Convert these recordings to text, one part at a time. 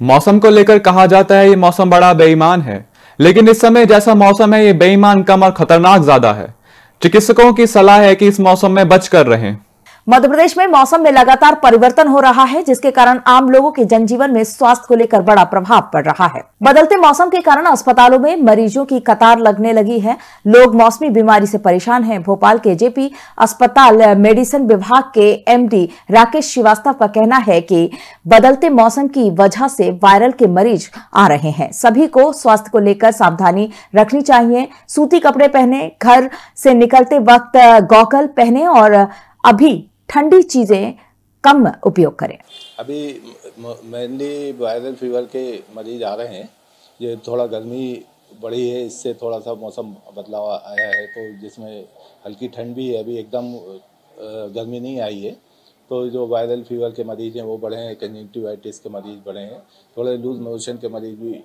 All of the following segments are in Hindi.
मौसम को लेकर कहा जाता है, ये मौसम बड़ा बेईमान है। लेकिन इस समय जैसा मौसम है, ये बेईमान कम और खतरनाक ज़्यादा है। चिकित्सकों की सलाह है कि इस मौसम में बच कर रहें। मध्य प्रदेश में मौसम में लगातार परिवर्तन हो रहा है, जिसके कारण आम लोगों के जनजीवन में स्वास्थ्य को लेकर बड़ा प्रभाव पड़ रहा है। बदलते मौसम के कारण अस्पतालों में मरीजों की कतार लगने लगी है। लोग मौसमी बीमारी से परेशान हैं। भोपाल के जेपी अस्पताल, मेडिसिन विभाग के एमडी राकेश श्रीवास्तव का कहना है कि बदलते मौसम की वजह से वायरल के मरीज़ आ रहे हैं। सभी को स्वास्थ्य को लेकर सावधानी रखनी चाहिए। सूती कपड़े पहने, घर से निकलते वक्त गॉगल पहने और अभी ठंडी चीज़ें कम उपयोग करें। अभी मेनली वायरल फीवर के मरीज़ आ रहे हैं। ये थोड़ा गर्मी बढ़ी है, इससे थोड़ा सा मौसम बदलाव आया है तो जिसमें हल्की ठंड भी है, अभी एकदम गर्मी नहीं आई है। तो जो वायरल फीवर के मरीज़ हैं, वो बढ़े हैं कंजक्टिवाइटिस के मरीज़ बढ़े हैं, थोड़े लूज मोशन के मरीज़ भी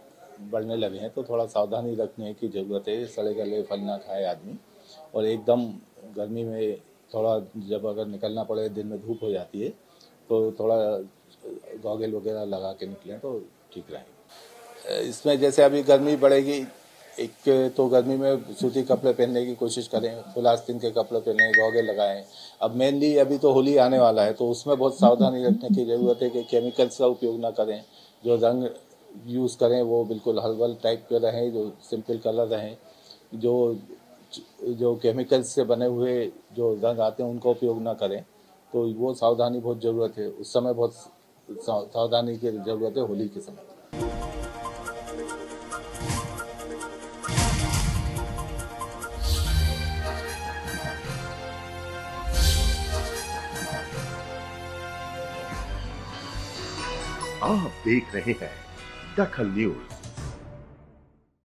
बढ़ने लगे हैं तो थोड़ा सावधानी रखने की ज़रूरत है, सड़े गले फल ना खाए आदमी, और एकदम गर्मी में थोड़ा जब अगर निकलना पड़े, दिन में धूप हो जाती है तो थोड़ा गॉगल वगैरह लगा के निकलें तो ठीक रहेगा। इसमें जैसे अभी गर्मी बढ़ेगी, एक तो गर्मी में सूती कपड़े पहनने की कोशिश करें फुल के कपड़े पहने गोगे लगाएँ। अब मेनली अभी तो होली आने वाला है तो उसमें बहुत सावधानी रखने की ज़रूरत है कि केमिकल्स का उपयोग ना करें। जो रंग यूज़ करें, वो बिल्कुल हर्बल टाइप के रहें, जो सिंपल कलर रहें, जो जो केमिकल्स से बने हुए जो रंग आते हैं, उनका उपयोग ना करें। तो वो सावधानी बहुत ज़रूरत है। उस समय बहुत सावधानी की ज़रूरत है होली के समय। आप देख रहे हैं दखल न्यूज़।